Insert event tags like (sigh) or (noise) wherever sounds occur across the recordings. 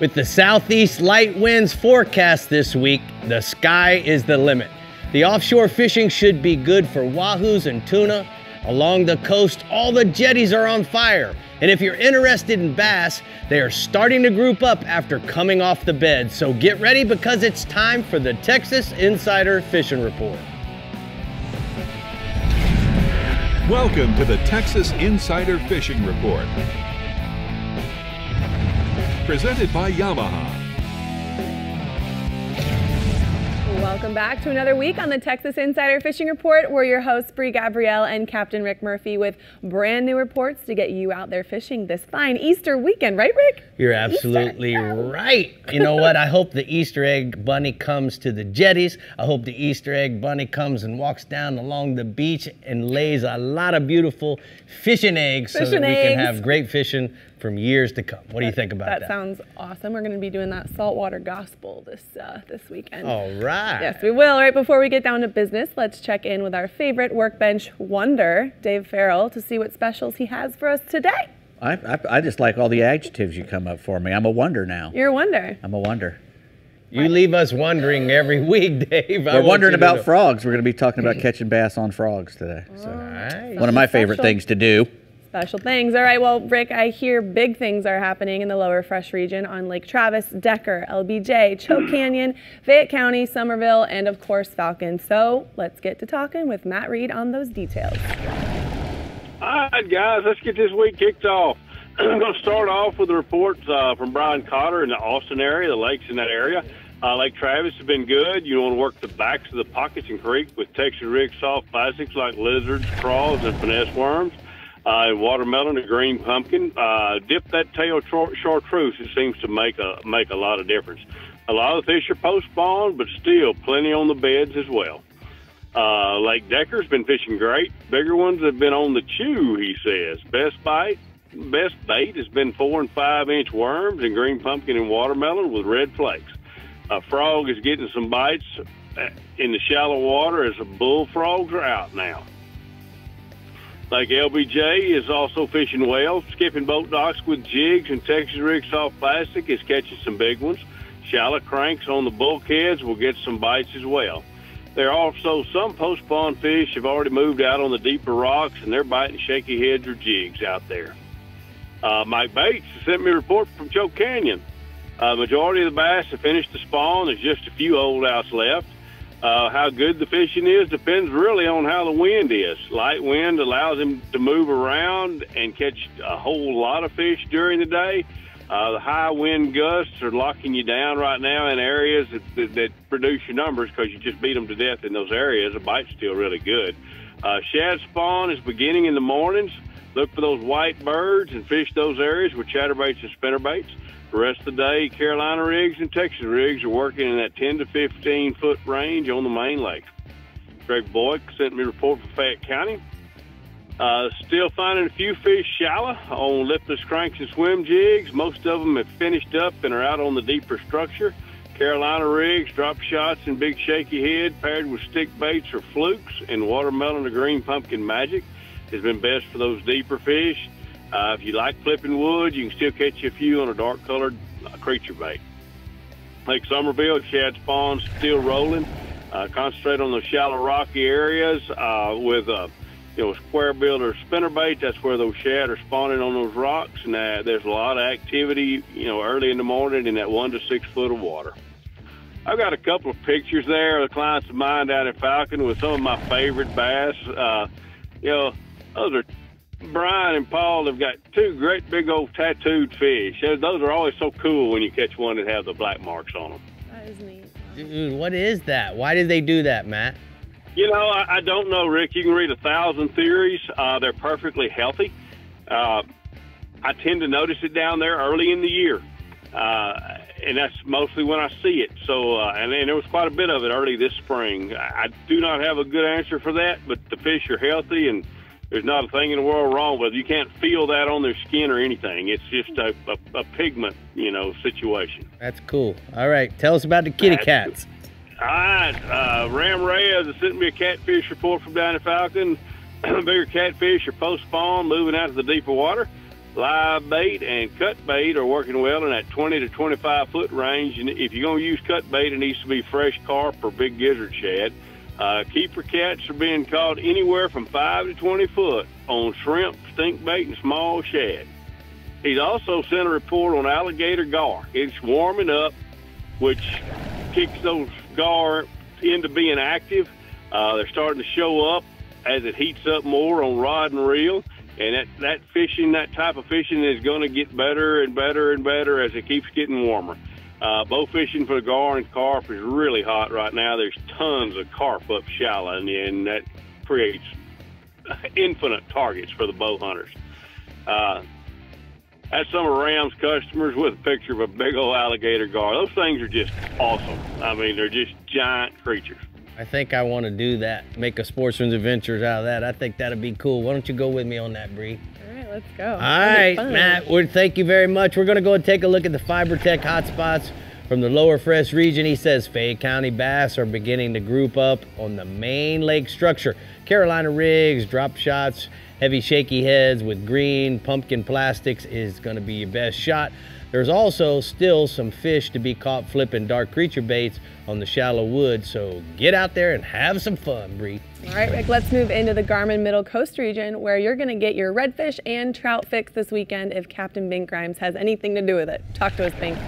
With the southeast light winds forecast this week, the sky is the limit. The offshore fishing should be good for wahoos and tuna. Along the coast, all the jetties are on fire. And if you're interested in bass, they are starting to group up after coming off the bed. So get ready because it's time for the Texas Insider Fishing Report. Welcome to the Texas Insider Fishing Report. Presented by Yamaha. Welcome back to another week on the Texas Insider Fishing Report. We're your hosts, Brie Gabrielle and Captain Rick Murphy, with brand new reports to get you out there fishing this fine Easter weekend, right, Rick? You're absolutely right. You know what? I hope the Easter egg bunny comes to the jetties. I hope the Easter egg bunny comes and walks down along the beach and lays a lot of beautiful fishing eggs Fishing so that we eggs. can have great fishing from years to come. What do you think about that? That sounds awesome. We're going to be doing that saltwater gospel this uh, this weekend. All right. Yes, we will. Right before we get down to business, let's check in with our favorite workbench wonder, Dave Farrell, to see what specials he has for us today. I, I, I just like all the adjectives you come up for me. I'm a wonder now. You're a wonder. I'm a wonder. You leave us wondering every week, (laughs) Dave. We're wondering about know. frogs. We're going to be talking about catching bass on frogs today. So Nice. one of my favorite things to do. Special things. All right, well, Rick, I hear big things are happening in the lower fresh region on Lake Travis, Decker, LBJ, Choke Canyon, Fayette County, Somerville, and of course Falcon. So let's get to talking with Matt Reed on those details. All right, guys, let's get this week kicked off. (clears throat) I'm going to start off with the reports uh, from Brian Cotter in the Austin area, the lakes in that area. Uh, Lake Travis has been good. You want to work the backs of the pockets and creek with Texas rig soft plastics like lizards, crawls, and finesse worms. Uh, watermelon and green pumpkin. Uh, dip that tail char- chartreuse. It seems to make a make a lot of difference. A lot of fish are post spawn, but still plenty on the beds as well. Uh, Lake Decker's been fishing great. Bigger ones have been on the chew, he says. Best bite, best bait has been four and five inch worms and green pumpkin and watermelon with red flakes. A frog is getting some bites uh, in the shallow water as the bullfrogs are out now. Lake LBJ is also fishing well. Skipping boat docks with jigs and Texas rig soft plastic is catching some big ones. Shallow cranks on the bulkheads will get some bites as well. There are also some post spawn fish have already moved out on the deeper rocks and they're biting shaky heads or jigs out there. Uh, Mike Bates sent me a report from Choke Canyon. Uh, majority of the bass have finished the spawn. There's just a few holdouts left. Uh, how good the fishing is depends really on how the wind is. Light wind allows them to move around and catch a whole lot of fish during the day. Uh, the high wind gusts are locking you down right now in areas that, that, that produce your numbers because you just beat them to death in those areas. The bite's still really good. Uh, shad spawn is beginning in the mornings. Look for those white birds and fish those areas with chatterbaits and spinnerbaits. The rest of the day, Carolina rigs and Texas rigs are working in that 10 to 15 foot range on the main lake. Greg Boyd sent me a report from Fayette County. Uh, still finding a few fish shallow on lipless cranks and swim jigs. Most of them have finished up and are out on the deeper structure. Carolina rigs, drop shots, and big shaky head paired with stick baits or flukes and watermelon or green pumpkin magic has been best for those deeper fish. Uh, if you like flipping wood, you can still catch a few on a dark colored uh, creature bait. Lake Somerville, shad spawns still rolling. Uh, concentrate on those shallow rocky areas uh, with uh, you know square bill or spinner bait. That's where those shad are spawning on those rocks, and uh, there's a lot of activity you know early in the morning in that one to six foot of water. I've got a couple of pictures there of the clients of mine down at Falcon with some of my favorite bass. Uh, you know, those are Brian and Paul have got two great big old tattooed fish. Those those are always so cool when you catch one that have the black marks on them. That is neat. Dude, what is that? Why did they do that, Matt? You know, I, I don't know, Rick. You can read a thousand theories. Uh, they're perfectly healthy. Uh, I tend to notice it down there early in the year, uh, and that's mostly when I see it. So, uh, and, and there was quite a bit of it early this spring. I, I do not have a good answer for that, but the fish are healthy, and there's not a thing in the world wrong with it. You can't feel that on their skin or anything. It's just a, a, a pigment, you know, situation. That's cool. All right, tell us about the kitty That's cats. All right, uh, Ram Reyes has sent me a catfish report from down in Falcon. (clears throat) Bigger catfish are post spawn, moving out to the deeper water. live bait and cut bait are working well in that 20 to 25 foot range. And if you're going to use cut bait, it needs to be fresh carp or big gizzard shad. Uh, keeper cats are being caught anywhere from 5 to 20 foot on shrimp, stink bait, and small shad. He's also sent a report on alligator gar. It's warming up, which kicks those gar into being active. Uh, they're starting to show up as it heats up more on rod and reel. And that, that fishing, that type of fishing is going to get better and better and better as it keeps getting warmer. Uh, bow fishing for the gar and carp is really hot right now. There's tons of carp up shallow, and, that creates infinite targets for the bow hunters. Uh, that's some of Ram's customers with a picture of a big old alligator gar. Those things are just awesome. I mean, they're just giant creatures. I think I want to do that. Make a sportsman's adventures out of that. I think that'd be cool. Why don't you go with me on that, Brie? Let's go. All right, Matt. Well, thank you very much. We're going to go and take a look at the FiberTech hotspots from the Lower Fresh region. He says Fayette County bass are beginning to group up on the main lake structure. Carolina rigs, drop shots, heavy shaky heads with green pumpkin plastics is going to be your best shot. There's also still some fish to be caught flipping dark creature baits on the shallow wood, so get out there and have some fun, Brie. All right, Rick, let's move into the Garmin Middle Coast region where you're going to get your redfish and trout fix this weekend if Captain Bink Grimes has anything to do with it. Talk to us, Bink.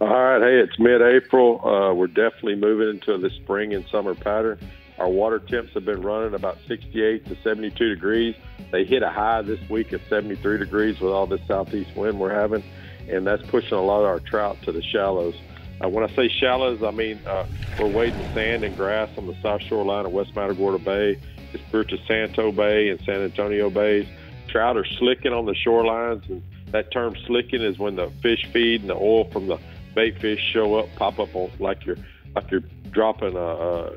All right, hey, it's mid-April. Uh, we're definitely moving into the spring and summer pattern. Our water temps have been running about 68 to 72 degrees. They hit a high this week of 73 degrees with all this southeast wind we're having and that's pushing a lot of our trout to the shallows. Uh, when I say shallows, I mean uh, we're wading sand and grass on the south shoreline of West Matagorda Bay, It's Espiritu Santo Bay, and San Antonio Bays. Trout are slicking on the shorelines, and that term slicking is when the fish feed and the oil from the bait fish show up, pop up on like you're like you're dropping a, a,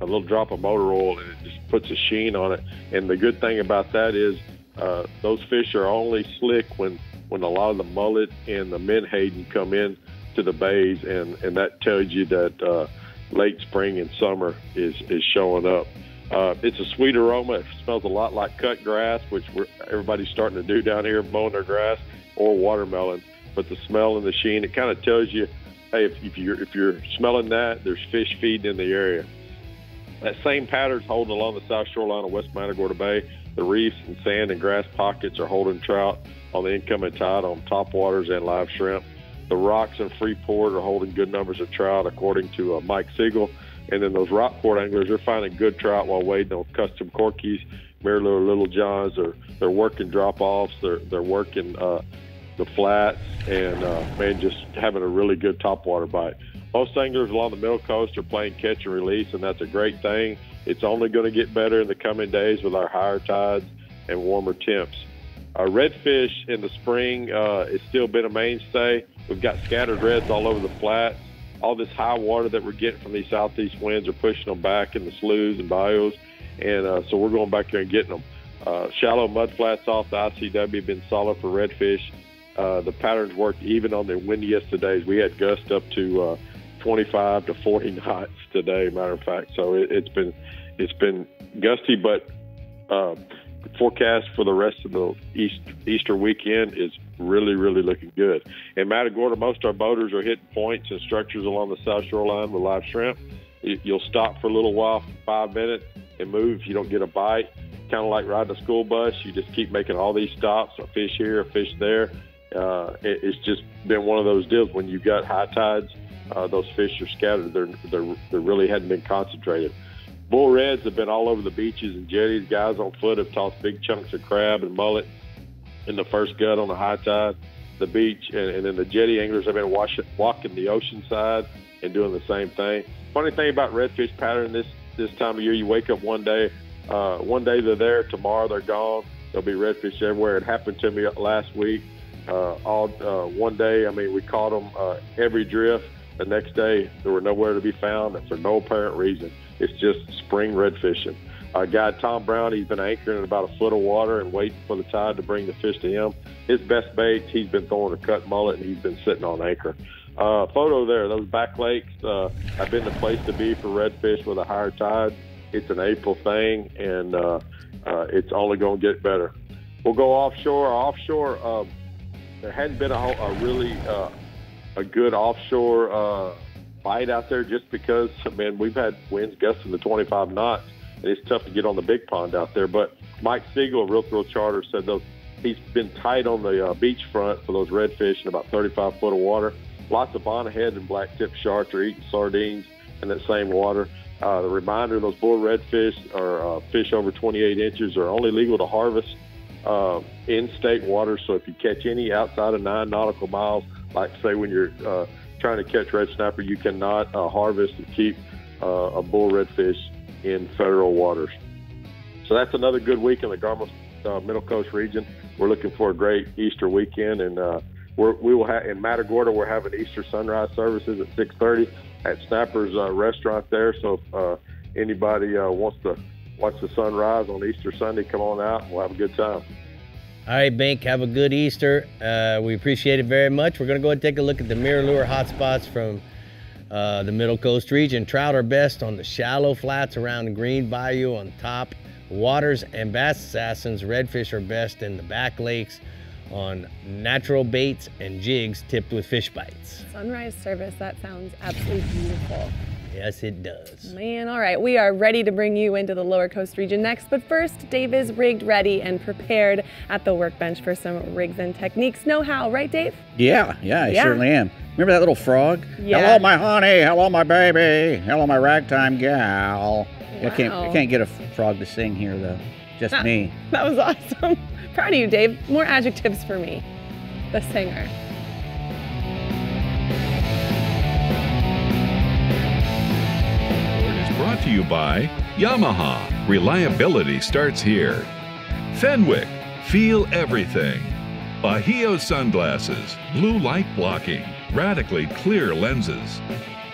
a little drop of motor oil, and it just puts a sheen on it. And the good thing about that is uh, those fish are only slick when when a lot of the mullet and the menhaden come in to the bays, and, and that tells you that uh, late spring and summer is, is showing up. Uh, it's a sweet aroma. It smells a lot like cut grass, which we're, everybody's starting to do down here, mowing their grass, or watermelon. But the smell and the sheen, it kind of tells you, hey, if, if you're if you're smelling that, there's fish feeding in the area. That same pattern's holding along the south shoreline of West Matagorda Bay. The reefs and sand and grass pockets are holding trout on the incoming tide on top waters and live shrimp. The rocks in Freeport are holding good numbers of trout, according to uh, Mike Siegel. And then those Rockport anglers, they're finding good trout while waiting on custom corkies, MirrOlure Little Johns. They're, they're working drop offs, they're, they're working uh, the flats, and uh, man, just having a really good topwater bite. Most anglers along the Middle Coast are playing catch and release, and that's a great thing. It's only going to get better in the coming days with our higher tides and warmer temps. Uh, redfish in the spring uh, has still been a mainstay. We've got scattered reds all over the flats. All this high water that we're getting from these southeast winds are pushing them back in the sloughs and bayous, and uh, so we're going back there and getting them. Uh, shallow mud flats off the ICW have been solid for redfish. Uh, the patterns worked even on the windiest days. We had gusts up to uh, 25 to 40 (laughs) knots today, matter of fact. So it, has been it's been gusty, but uh, forecast for the rest of the East, Easter weekend is really, really looking good. In Matagorda, most of our boaters are hitting points and structures along the south shoreline with live shrimp. You'll stop for a little while, five minutes, and move. If you don't get a bite. Kind of like riding a school bus. You just keep making all these stops, a fish here, a fish there. Uh, it, it's just been one of those deals when you've got high tides. Uh, those fish are scattered. They're, they're, they really hadn't been concentrated. Bull reds have been all over the beaches and jetties. Guys on foot have tossed big chunks of crab and mullet in the first gut on the high tide, the beach, and, and then the jetty anglers have been washing, walking the ocean side and doing the same thing. Funny thing about redfish pattern this this time of year, you wake up one day, uh, one day they're there, tomorrow they're gone. There'll be redfish everywhere. It happened to me last week. Uh, all uh, one day, I mean, we caught them uh, every drift. The next day, they were nowhere to be found, for no apparent reason. It's just spring red fishing. Our guy Tom Brown, he's been anchoring in about a foot of water and waiting for the tide to bring the fish to him. His best baits, he's been throwing a cut mullet and he's been sitting on anchor. Uh, photo there, those back lakes uh, have been the place to be for redfish with a higher tide. It's an April thing, and uh, uh, it's only going to get better. we'll go offshore. Offshore, um, there hadn't been a, a really uh, a good offshore bite out there just because, man, we've had winds gusting to 25 knots, and it's tough to get on the big pond out there. But Mike Siegel of Real Thrill Charter said those he's been tight on the uh, beach front for those redfish in about 35 foot of water. Lots of bonnethead and black tip sharks are eating sardines in that same water. Uh, the reminder: those bull redfish or uh, fish over 28 inches are only legal to harvest uh, in state waters. So if you catch any outside of nine nautical miles, like say when you're uh, trying to catch red snapper, you cannot uh, harvest and keep uh, a bull redfish in federal waters. So that's another good week in the Garmo uh, Middle Coast region. We're looking for a great Easter weekend, and uh, we will have in Matagorda. We're having Easter sunrise services at 6:30 at Snapper's uh, restaurant there. So if uh, anybody wants to watch the sunrise on Easter Sunday, come on out. We'll have a good time. All right, Bink, have a good Easter. Uh, we appreciate it very much. We're going to go and take a look at the MirrOlure hotspots from uh, the Middle Coast region. Trout are best on the shallow flats around the Green Bayou on top. Waters and bass assassins, redfish are best in the back lakes on natural baits and jigs tipped with fish bites. Sunrise service, that sounds absolutely beautiful. Yes, it does. Man, all right, we are ready to bring you into the lower coast region next. But first, Dave is rigged, ready, and prepared at the workbench for some rigs and techniques. Know how, right, Dave? Yeah, yeah, I Yeah. certainly am. Remember that little frog? Yeah. Hello, my honey. Hello, my baby. Hello, my ragtime gal. I can't, I can't get a frog to sing here though. Just Ah. (laughs) me. That was awesome. (laughs) Proud of you, Dave. More adjectives for me. The singer. Brought to you by Yamaha. Reliability starts here. Fenwick. Feel everything. Bajio sunglasses. Blue light blocking. Radically clear lenses.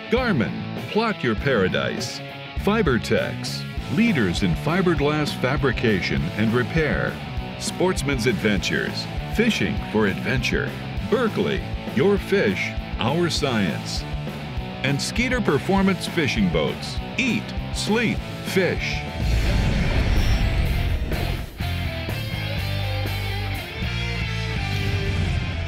Garmin. Plot your paradise. Fibertex. Leaders in fiberglass fabrication and repair. Sportsman's Adventures. Fishing for adventure. Berkley. Your fish, our science and Skeeter Performance Fishing Boats. Eat, sleep, fish.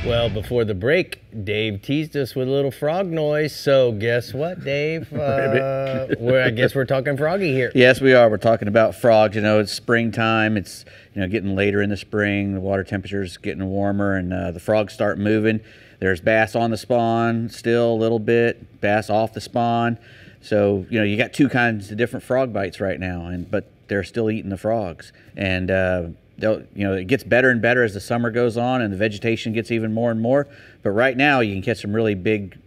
Well, before the break, Dave teased us with a little frog noise. So guess what, Dave? (laughs) Uh, we're, I guess we're talking froggy here. Yes, we are. We're talking about frogs. You know, it's springtime. It's you know getting later in the spring. The water temperature's getting warmer, and uh, the frogs start moving. There's bass on the spawn still a little bit. Bass off the spawn. So you know you got two kinds of different frog bites right now, and but they're still eating the frogs. And uh, they'll you know it gets better and better as the summer goes on, and the vegetation gets even more and more. But right now you can catch some really big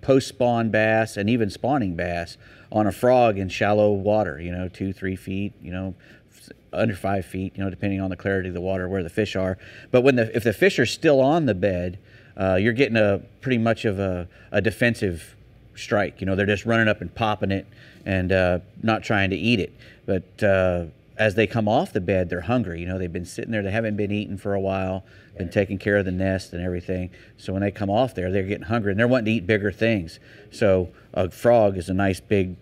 post spawn bass and even spawning bass on a frog in shallow water, you know, two, three feet, you know, under five feet, you know, depending on the clarity of the water where the fish are. But when the if the fish are still on the bed, uh, you're getting a pretty much of a, a defensive strike. You know, they're just running up and popping it and uh, not trying to eat it. But uh, as they come off the bed, they're hungry. You know, they've been sitting there, they haven't been eating for a while, been taking care of the nest and everything. So when they come off there, they're getting hungry and they're wanting to eat bigger things. So a frog is a nice big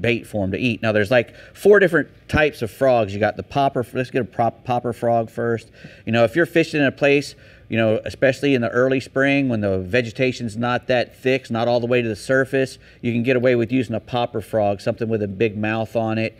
bait for them to eat. Now there's like four different types of frogs. You got the popper. Let's get a prop, popper frog first. You know, if you're fishing in a place, you know, especially in the early spring when the vegetation's not that thick, not all the way to the surface, you can get away with using a popper frog, something with a big mouth on it.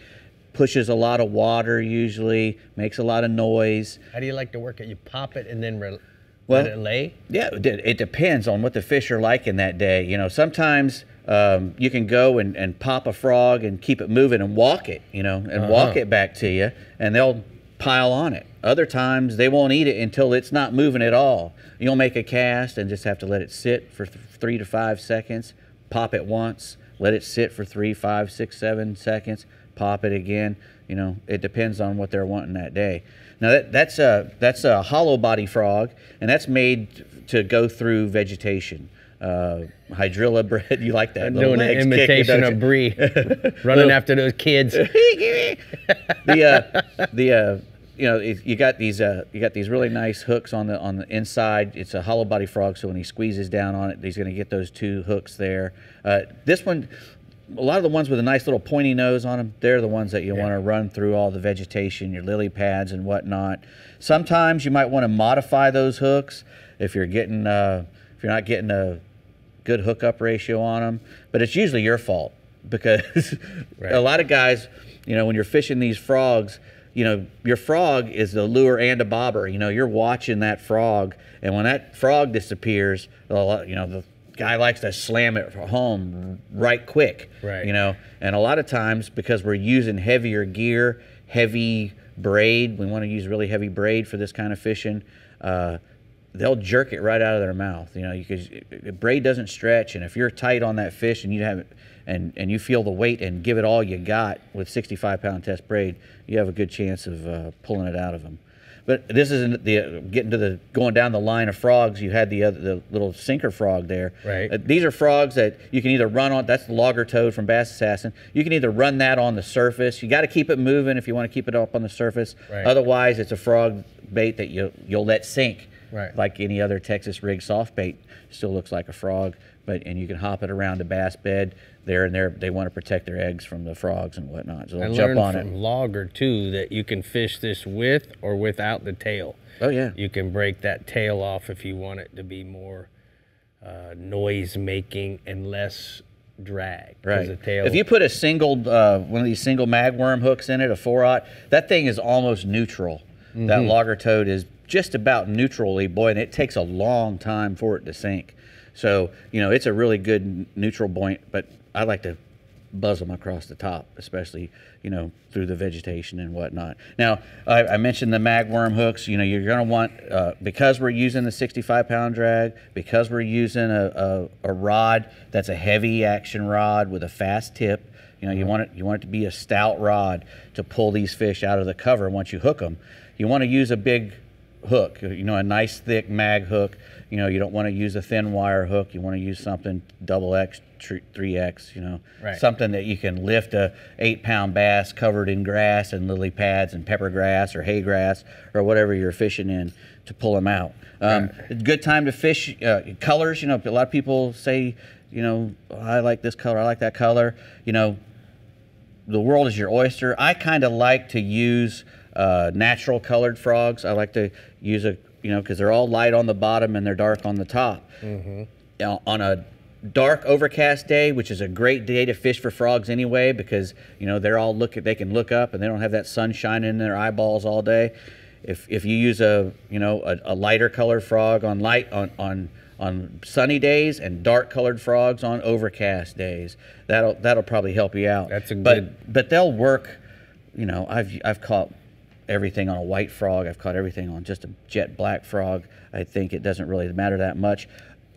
Pushes a lot of water usually, makes a lot of noise. How do you like to work it? You pop it and then re- Well- let it lay? Yeah, it, depends on what the fish are like in that day. You know, sometimes um, you can go and, and pop a frog and keep it moving and walk it, you know, and walk Uh-huh. it back to you, and they'll pile on it. Other times they won't eat it until it's not moving at all. You'll make a cast and just have to let it sit for th- three to five seconds, pop it once, let it sit for three, five, six, seven seconds, pop it again. You know, it depends on what they're wanting that day. Now that, that's a that's a hollow body frog, and that's made to go through vegetation. Uh, hydrilla bread, (laughs) you like that? Little doing an imitation don't of? Brie, (laughs) running after those kids. (laughs) the uh, the uh, you know it, you got these uh, you got these really nice hooks on the on the inside. It's a hollow body frog, so when he squeezes down on it, he's going to get those two hooks there. Uh, this one, a lot of the ones with a nice little pointy nose on them, they're the ones that you Yeah. want to run through all the vegetation, your lily pads and whatnot. Sometimes you might want to modify those hooks if you're getting uh, if you're not getting a good hookup ratio on them, but it's usually your fault because (laughs) Right. a lot of guys, you know, when you're fishing these frogs, you know, your frog is the lure and a bobber. You know, you're watching that frog, and when that frog disappears, you know, the guy likes to slam it home right quick. Right. You know, and a lot of times because we're using heavier gear, heavy braid, we want to use really heavy braid for this kind of fishing. Uh, they'll jerk it right out of their mouth. You know, because braid doesn't stretch, and if you're tight on that fish and you have and and you feel the weight and give it all you got with 65 pound test braid, you have a good chance of uh, pulling it out of them. But this isn't the getting to the going down the line of frogs. You had the other the little sinker frog there. Right. Uh, these are frogs that you can either run on. That's the logger toad from Bass Assassin. You can either run that on the surface. You got to keep it moving if you want to keep it up on the surface. Right. Otherwise, it's a frog bait that you you'll let sink. Right. Like any other Texas rig soft bait, still looks like a frog, but and you can hop it around a bass bed there and there. They want to protect their eggs from the frogs and whatnot, so I they'll jump learned on from it. Logger too that you can fish this with or without the tail. Oh yeah. You can break that tail off if you want it to be more uh, noise making and less drag. Right. The tail, If you put a single uh, one of these single magworm hooks in it, a four aught, that thing is almost neutral. That Mm-hmm. logger toad is just about neutrally, boy, and it takes a long time for it to sink. So you know it's a really good neutral point, but I like to buzz them across the top, especially you know through the vegetation and whatnot. Now I, I mentioned the magworm hooks. You know you're going to want uh, because we're using the 65 pound drag, because we're using a, a, a rod that's a heavy action rod with a fast tip. You know you want it you want it to be a stout rod to pull these fish out of the cover once you hook them. You want to use a big hook, you know, a nice thick mag hook. You know, you don't want to use a thin wire hook. You want to use something double X, three X. You know, Right. something that you can lift a eight pound bass covered in grass and lily pads and pepper grass or hay grass or whatever you're fishing in to pull them out. Um, Good time to fish. Uh, colors, you know, a lot of people say, you know, "Oh, I like this color, I like that color. You know, the world is your oyster. I kind of like to use uh, natural colored frogs. I like to use a, you know, because they're all light on the bottom and they're dark on the top. Mm-hmm. Now, on a dark overcast day, which is a great day to fish for frogs anyway, because you know they're all look they can look up and they don't have that sun shining in their eyeballs all day. If if you use a you know a, a lighter colored frog on light on on on sunny days and dark colored frogs on overcast days, that'll that'll probably help you out. That's a good. but, But they'll work. You know, I've I've caught everything on a white frog. I've caught everything on just a jet black frog. I think it doesn't really matter that much.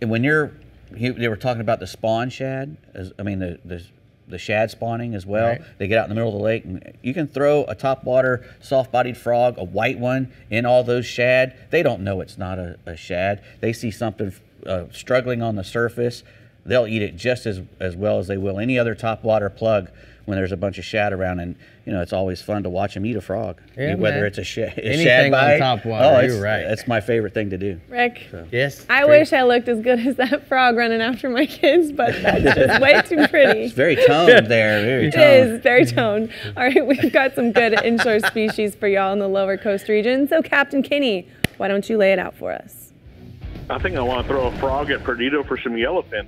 And when you're, you, they were talking about the spawn shad. As, I mean the, the the shad spawning as well. Right. They get out in the middle of the lake, and you can throw a topwater soft-bodied frog, a white one, in all those shad. They don't know it's not a, a shad. They see something uh, struggling on the surface. They'll eat it just as as well as they will any other topwater plug when there's a bunch of shad around. And you know it's always fun to watch them eat a frog, Yeah, whether man. it's a, sh- a Anything shad on bite. topwater, Oh, you're right. That's my favorite thing to do. Rick, yes. I Great. wish I looked as good as that (laughs) frog running after my kids, but that's just way too (laughs) pretty. It's very toned there. Very It toned. is very toned. All right, we've got some good inshore species for y'all in the lower coast region. So, Captain Kinney, why don't you lay it out for us? I think I want to throw a frog at Perdido for some yellowfin.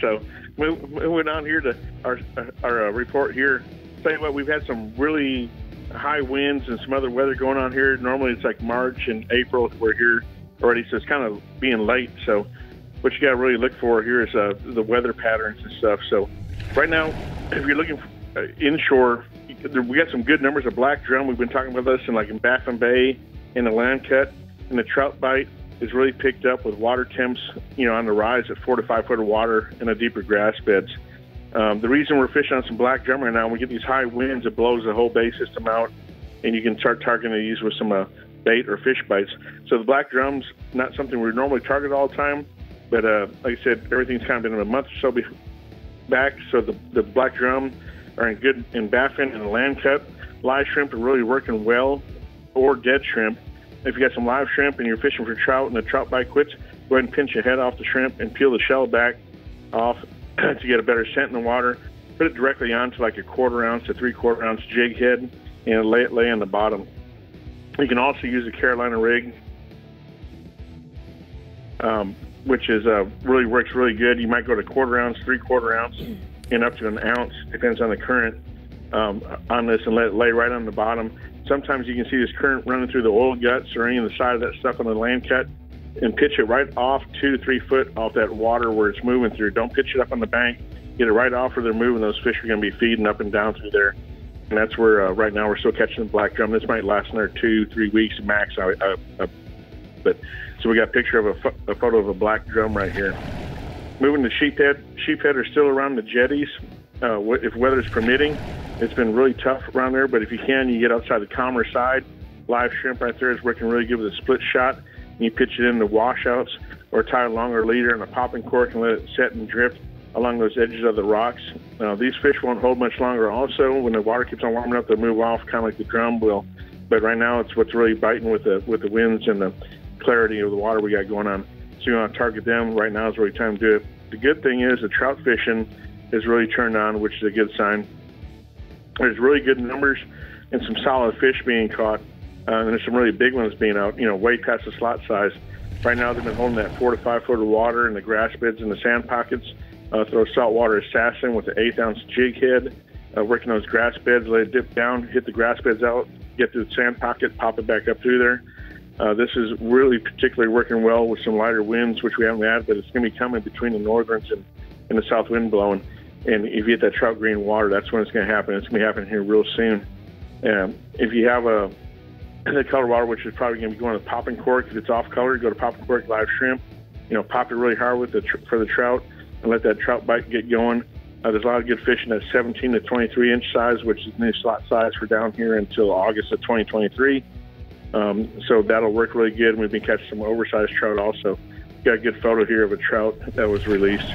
So move, moving on here to our our uh, report here. Tell you what, we've had some really high winds and some other weather going on here. Normally it's like March and April. We're here already, so it's kind of being late. So what you got to really look for here is uh, the weather patterns and stuff. So right now, if you're looking for, uh, inshore, we got some good numbers of black drum. We've been talking about this in like in Baffin Bay, in the land cut, and the trout bite really picked up with water temps, you know, on the rise at four to five foot of water in the deeper grass beds. Um, the reason we're fishing on some black drum right now, we get these high winds, it blows the whole bay system out, and you can start targeting these with some uh, bait or fish bites. So the black drum's not something we normally target all the time, but uh, like I said, everything's kind of been a month or so be- back. So the, the black drum are in good in baffin and land cut. Live shrimp are really working well, or dead shrimp. If you got some live shrimp and you're fishing for trout and the trout bite quits, go ahead and pinch your head off the shrimp and peel the shell back off (clears throat) to get a better scent in the water. put it directly onto like a quarter ounce to three quarter ounce jig head and lay it lay on the bottom. You can also use a Carolina rig, um, which is uh, really works really good. You might go to quarter ounce, three quarter ounce, and up to an ounce, depends on the current um, on this, and let it lay right on the bottom. Sometimes you can see this current running through the oil guts or any of the side of that stuff on the land cut, and pitch it right off two to three foot off that water where it's moving through. Don't pitch it up on the bank. Get it right off where they're moving. Those fish are going to be feeding up and down through there and that's where uh, right now we're still catching the black drum. This might last another two, three weeks max. I, I, I, but so we got a picture of a, fo- a, photo of a black drum right here. Moving to sheephead. Sheephead are still around the jetties. Uh, if weather's permitting, it's been really tough around there. But if you can, you get outside the commerce side. Live shrimp right there is working really good with a split shot. And you pitch it in the washouts or tie a longer leader and a popping cork and let it set and drift along those edges of the rocks. Uh, these fish won't hold much longer. Also, when the water keeps on warming up, they'll move off, kind of like the drum will. But right now, it's what's really biting with the with the winds and the clarity of the water we got going on. So you want to target them. Right now is really time to do it. The good thing is the trout fishing is really turned on, which is a good sign. There's really good numbers and some solid fish being caught. Uh, and there's some really big ones being out, you know, way past the slot size. Right now, they've been holding that four to five foot of water in the grass beds and the sand pockets. Uh, throw saltwater assassin with an eighth ounce jig head, uh, working those grass beds, let it dip down, hit the grass beds out, get to the sand pocket, pop it back up through there. Uh, this is really particularly working well with some lighter winds, which we haven't had, but it's going to be coming between the northerns and, and the south wind blowing. And if you get that trout green water, that's when it's going to happen. It's going to be happening here real soon. Um, if you have a (clears throat) the color water, which is probably going to be going to pop popping cork, if it's off color, go to pop popping cork live shrimp. You know, pop it really hard with the tr- for the trout and let that trout bite get going. Uh, there's a lot of good fish in that 17 to 23 inch size, which is the new slot size for down here until August of 2023. Um, so that'll work really good. We've been catching some oversized trout also. Got a good photo here of a trout that was released.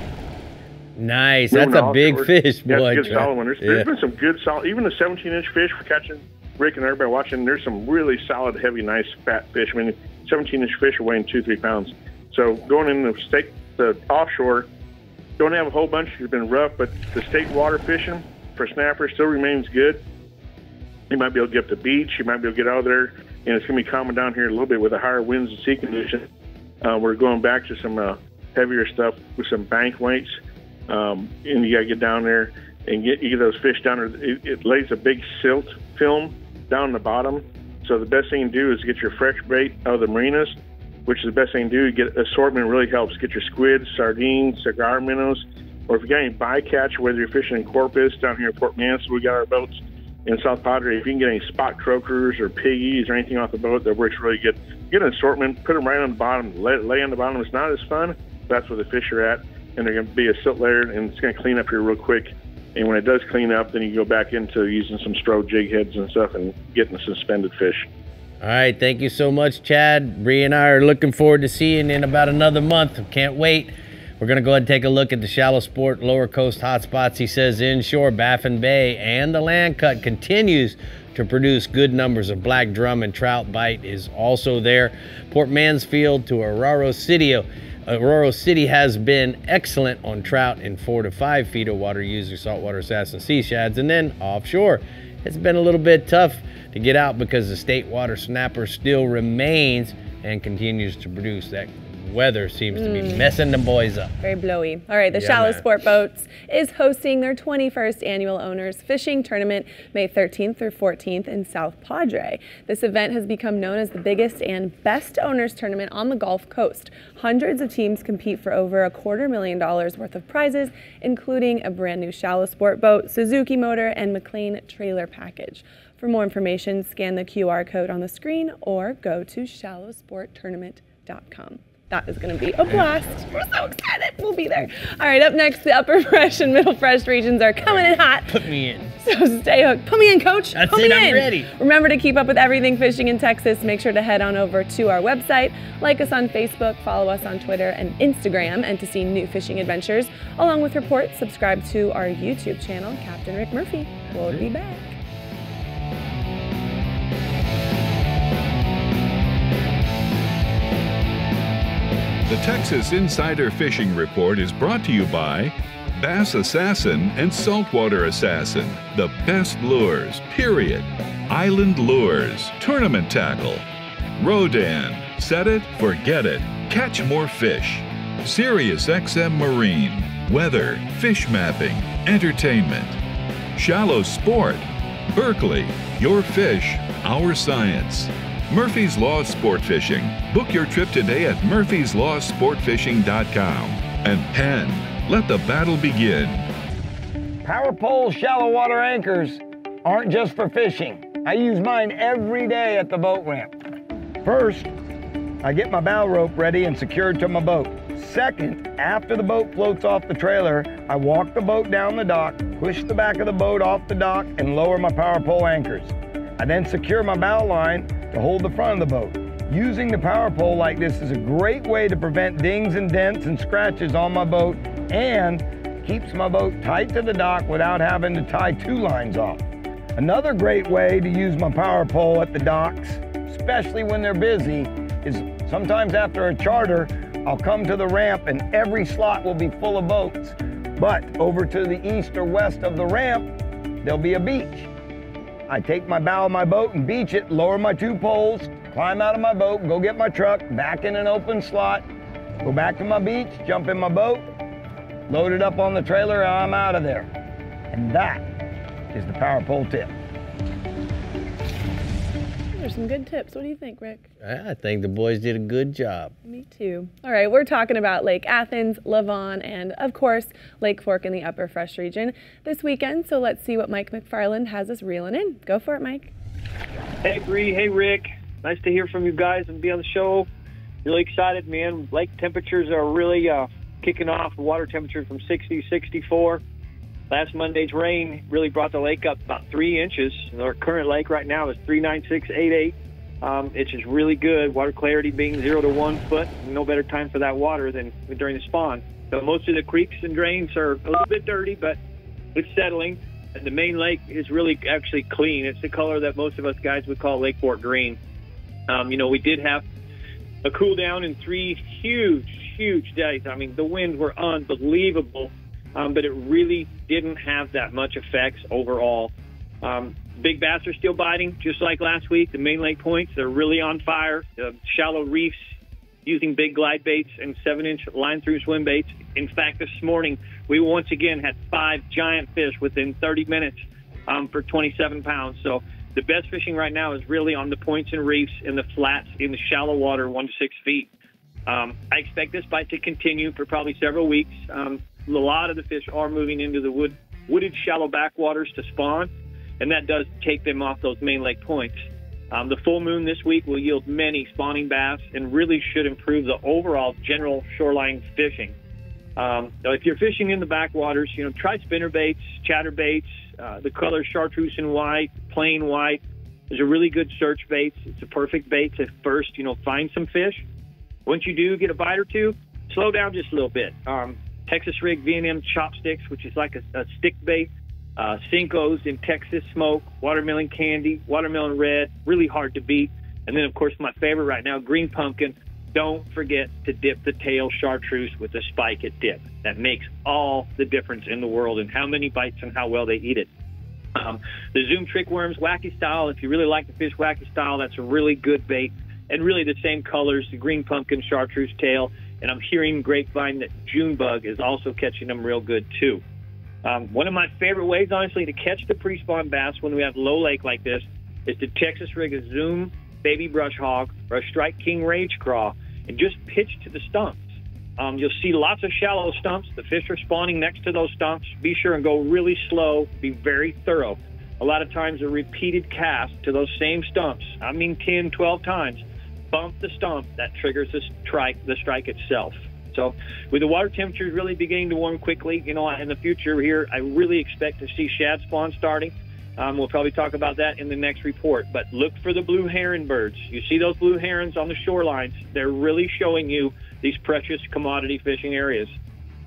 Nice. That's a big fish, boy. Good solid one. There's, yeah. there's been some good solid, even the 17 inch fish we're catching. Rick and everybody watching, there's some really solid, heavy, nice, fat fish. I mean, 17 inch fish are weighing two, three pounds. So going in the state, the offshore, don't have a whole bunch. It's been rough, but the state water fishing for snapper still remains good. You might be able to get up the beach. You might be able to get out there, and it's going to be calming down here a little bit with the higher winds and sea conditions. Uh, we're going back to some uh, heavier stuff with some bank weights, um, and you got to get down there and get, get those fish down there. It, it lays a big silt film down the bottom. So the best thing to do is get your fresh bait out of the marinas which is the best thing to do. Get assortment really helps. Get your squids, sardines, cigar minnows, or if you got any bycatch, whether you're fishing in Corpus down here in Port Mansfield, we got our boats in South Padre. If you can get any spot croakers or piggies or anything off the boat, that works really good. Get an assortment, put them right on the bottom, let it lay on the bottom. It's not as fun. That's where the fish are at, and they're going to be a silt layer, and it's going to clean up here real quick. And when it does clean up, then you go back into using some strobe jig heads and stuff and getting the suspended fish. All right, thank you so much, Chad. Brie and I are looking forward to seeing you in about another month. Can't wait. We're going to go ahead and take a look at the shallow sport lower coast hotspots. He says inshore, Baffin Bay, and the land cut continues to produce good numbers of black drum and trout bite is also there. Port Mansfield to Arroyo City. Arroyo City has been excellent on trout in four to five feet of water using saltwater assassin sea shads. And then offshore, it's been a little bit tough to get out because the state water snapper still remains and continues to produce. That weather seems mm. to be mm. messing the boys up. Very blowy. All right, the yeah, Shallow man. Sport Boats is hosting their 21st annual owners fishing tournament May 13th through 14th in South Padre. This event has become known as the biggest and best owners tournament on the Gulf Coast. Hundreds of teams compete for over a quarter million dollars worth of prizes, including a brand new Shallow Sport boat, Suzuki motor, and McClain trailer package. For more information, scan the QR code on the screen or go to shallowsporttournament.com. That is going to be a blast. We're so excited. We'll be there. All right, up next, the upper (laughs) fresh and middle fresh regions are coming in hot. Put me in. So stay hooked. Put me in, coach. That's Put it. Me I'm in. ready. Remember to keep up with everything fishing in Texas. Make sure to head on over to our website, like us on Facebook, follow us on Twitter and Instagram, and to see new fishing adventures, along with reports, subscribe to our YouTube channel, Captain Rick Murphy. We'll be back. The Texas Insider Fishing Report is brought to you by Bass Assassin and Saltwater Assassin, the best lures, period. Island Lures, Tournament Tackle. Rodan, set it, forget it, catch more fish. Sirius XM Marine, weather, fish mapping, entertainment. Shallow Sport, Berkley, your fish, our science. Murphy's Law Sport Fishing. Book your trip today at murphyslawsportfishing.com. And Penn, let the battle begin. Power pole shallow water anchors aren't just for fishing. I use mine every day at the boat ramp. First, I get my bow rope ready and secured to my boat. Second, after the boat floats off the trailer, I walk the boat down the dock, push the back of the boat off the dock, and lower my power pole anchors. I then secure my bow line to hold the front of the boat. Using the power pole like this is a great way to prevent dings and dents and scratches on my boat and keeps my boat tight to the dock without having to tie two lines off. Another great way to use my power pole at the docks, especially when they're busy, is sometimes after a charter, I'll come to the ramp and every slot will be full of boats. But over to the east or west of the ramp, there'll be a beach. I take my bow of my boat and beach it, lower my two poles, climb out of my boat, go get my truck, back in an open slot, go back to my beach, jump in my boat, load it up on the trailer, and I'm out of there. And that is the power pole tip. There's some good tips. What do you think, Rick? I think the boys did a good job. Me too. All right, we're talking about Lake Athens, Lavon, and of course, Lake Fork in the Upper Fresh region this weekend. So let's see what Mike McFarland has us reeling in. Go for it, Mike. Hey, Brie. Hey, Rick. Nice to hear from you guys and be on the show. Really excited, man. Lake temperatures are really uh, kicking off. Water temperature from 60 64. Last Monday's rain really brought the lake up about three inches. Our current lake right now is 39688. Um, it's just really good. Water clarity being zero to one foot. No better time for that water than during the spawn. So most of the creeks and drains are a little bit dirty, but it's settling. And the main lake is really actually clean. It's the color that most of us guys would call Lake Fork green. Um, you know, we did have a cool down in three huge, huge days. I mean, the winds were unbelievable um, but it really didn't have that much effects overall. Um, big bass are still biting, just like last week. The main lake points, they're really on fire. The shallow reefs using big glide baits and seven inch line through swim baits. In fact, this morning, we once again had five giant fish within 30 minutes um, for 27 pounds. So the best fishing right now is really on the points and reefs and the flats in the shallow water, one to six feet. Um, I expect this bite to continue for probably several weeks. Um, a lot of the fish are moving into the wood, wooded shallow backwaters to spawn, and that does take them off those main lake points. Um, the full moon this week will yield many spawning bass and really should improve the overall general shoreline fishing. Um, if you're fishing in the backwaters, you know, try spinner baits, chatter baits, uh, the color chartreuse and white, plain white. There's a really good search bait. It's a perfect bait to first, you know, find some fish. Once you do get a bite or two, slow down just a little bit. Um, Texas Rig V&M chopsticks, which is like a, a stick bait. Uh, Cinco's in Texas smoke, watermelon candy, watermelon red, really hard to beat. And then, of course, my favorite right now, green pumpkin. Don't forget to dip the tail chartreuse with a Spike-It dip. That makes all the difference in the world in how many bites and how well they eat it. Um, the Zoom trick worms, wacky style. If you really like the fish wacky style, that's a really good bait. And really the same colors, the green pumpkin, chartreuse tail, and I'm hearing grapevine that June bug is also catching them real good too. Um, one of my favorite ways, honestly, to catch the pre-spawn bass when we have low lake like this is to Texas rig a Zoom baby brush hog or a Strike King rage craw and just pitch to the stumps. Um, you'll see lots of shallow stumps. The fish are spawning next to those stumps. Be sure and go really slow. Be very thorough. A lot of times a repeated cast to those same stumps, I mean 10, 12 times, bump the stump, that triggers the strike, the strike itself. So, with the water temperatures really beginning to warm quickly, you know, in the future here, I really expect to see shad spawn starting. Um, we'll probably talk about that in the next report. But look for the blue heron birds. You see those blue herons on the shorelines? They're really showing you these precious commodity fishing areas.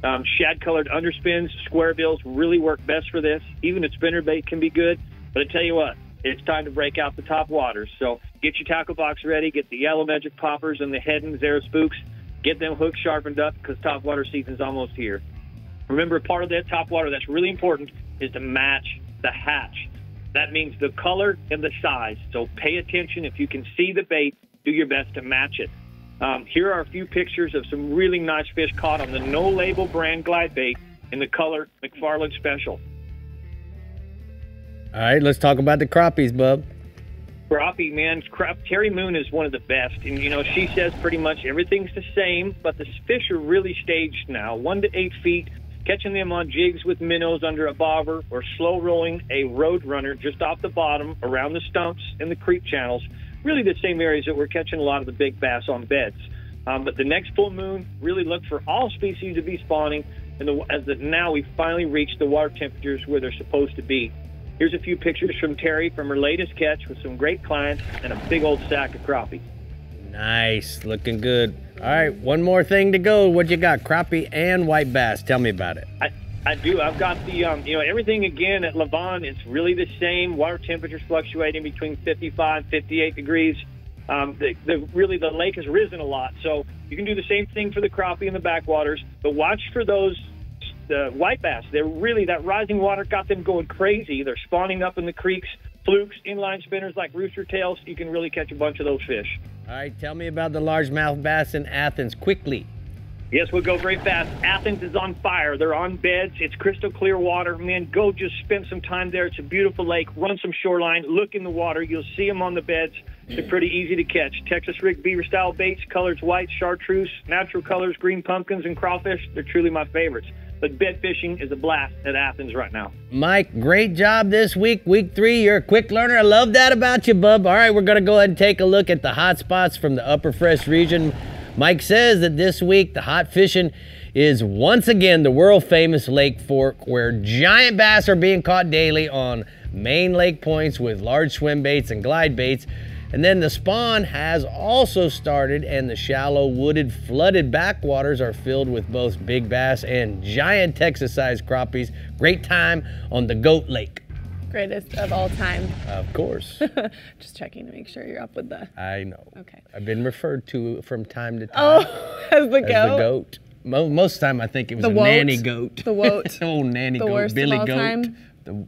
Um, shad-colored underspins, square bills really work best for this. Even a spinner bait can be good. But I tell you what, it's time to break out the top waters. So get your tackle box ready, get the yellow magic poppers and the Heddon Zara spooks, get them hooks sharpened up because top water season's almost here. Remember, part of that top water that's really important is to match the hatch. That means the color and the size. So pay attention. If you can see the bait, do your best to match it. Um, here are a few pictures of some really nice fish caught on the no label brand glide bait in the color McFarland Special. All right, let's talk about the crappies, bub. Crappie, man, crap, Terry Moon is one of the best. And, you know, she says pretty much everything's the same, but the fish are really staged now, one to eight feet, catching them on jigs with minnows under a bobber or slow rolling a road runner just off the bottom around the stumps and the creek channels. Really the same areas that we're catching a lot of the big bass on beds. Um, but the next full moon, really look for all species to be spawning. And the, as the, now we finally reached the water temperatures where they're supposed to be. Here's a few pictures from Terry from her latest catch with some great clients and a big old sack of crappie. Nice, looking good. All right, one more thing to go. What you got? Crappie and white bass. Tell me about it. I, I do. I've got the, um, you know, everything again at Lavon. It's really the same. Water temperatures fluctuating between 55 and 58 degrees. Um, the, the, really, the lake has risen a lot. So you can do the same thing for the crappie in the backwaters, but watch for those the white bass. They're really, that rising water got them going crazy. They're spawning up in the creeks, flukes, inline spinners like rooster tails. You can really catch a bunch of those fish. All right, tell me about the largemouth bass in Athens quickly. Yes, we'll go very fast. Athens is on fire. They're on beds. It's crystal clear water. Man, go just spend some time there. It's a beautiful lake. Run some shoreline. Look in the water. You'll see them on the beds. They're pretty easy to catch. Texas rig beaver style baits, colors white, chartreuse, natural colors, green pumpkins, and crawfish. They're truly my favorites. But bed fishing is a blast at Athens right now. Mike, great job this week. Week three, you're a quick learner. I love that about you, bub. All right, we're going to go ahead and take a look at the hot spots from the upper fresh region. Mike says that this week the hot fishing is once again the world famous Lake Fork, where giant bass are being caught daily on main lake points with large swim baits and glide baits. And then the spawn has also started and the shallow wooded flooded backwaters are filled with both big bass and giant Texas-sized crappies. Great time on the Goat Lake. Greatest of all time. Of course. (laughs) Just checking to make sure you're up with the. I know. Okay. I've been referred to from time to time Oh, (laughs) as the as goat. the goat. Mo- Most of the time I think it was The a woat. nanny goat. The woat. (laughs) old oh, nanny The goat. worst of Billy all goat. time. The...